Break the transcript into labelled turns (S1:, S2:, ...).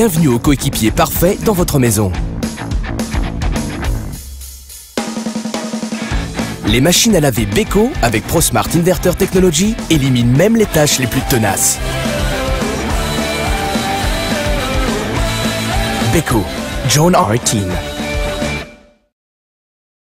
S1: Bienvenue au coéquipier parfait dans votre maison. Les machines à laver Beko avec ProSmart Inverter Technology éliminent même les tâches les plus tenaces. Beko, John R. Team.